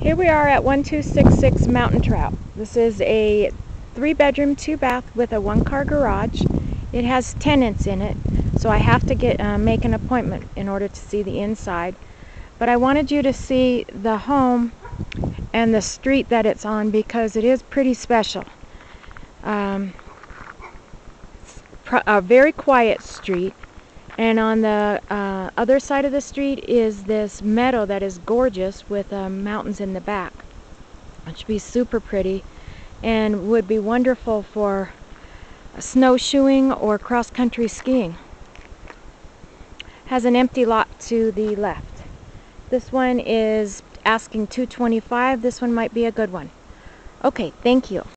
Here we are at 1266 Mountain Trout. This is a three bedroom, two bath with a one car garage. It has tenants in it, so I have to get uh, make an appointment in order to see the inside. But I wanted you to see the home and the street that it's on because it is pretty special. Um, a very quiet street and on the uh, other side of the street is this meadow that is gorgeous with uh, mountains in the back. It should be super pretty and would be wonderful for snowshoeing or cross-country skiing. Has an empty lot to the left. This one is asking 225. This one might be a good one. Okay, thank you.